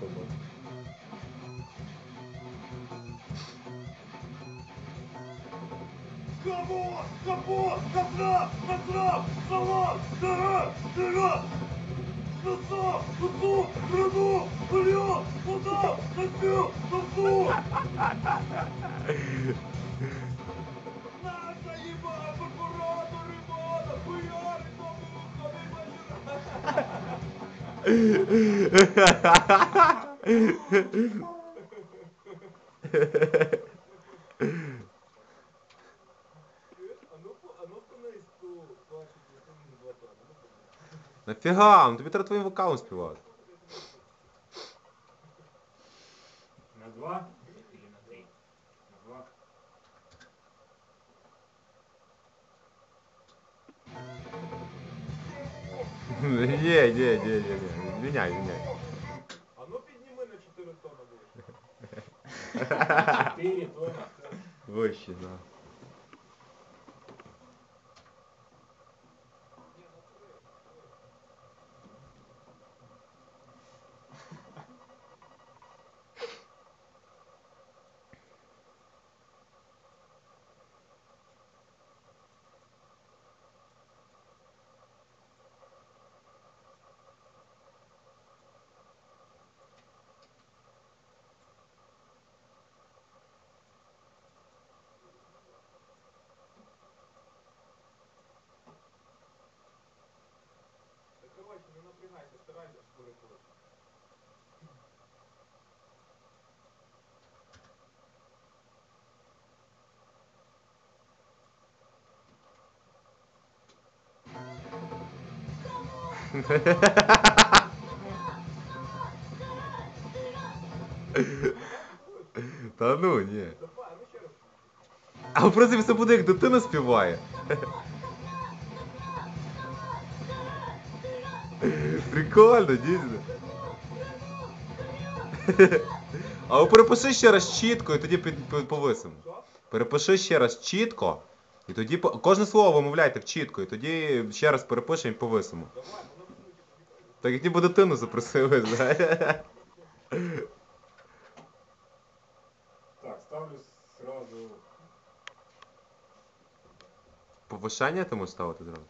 свободу. Кого? Кого? Козла! Козла! Салат! Дара! Дара! Носа! Носу! Грану! Бля! Куда? Носю! Носу! Нафіга? Ну тобі треба твоїм вокалом співати. На два или на три? На два. Ні, ні, ні, ні, ні. Міняй, міняй. А ну підніми на 4 тонни вище. Четыре тонни. Вище, да. Так не напрягайся, старайся шкурити. Та ну, ні. А в принципі це буде як дитина співає. Прикольно, дійсно. А ви перепиши ще раз чітко і тоді повисимо. Перепиши ще раз чітко. І тоді по- кожне слово вимовляйте чітко, і тоді ще раз перепишемо і повисимо. Так як ніби дитину запросили, знаєш. Так, ставлю сразу Повишення ти можеш ставити зразу?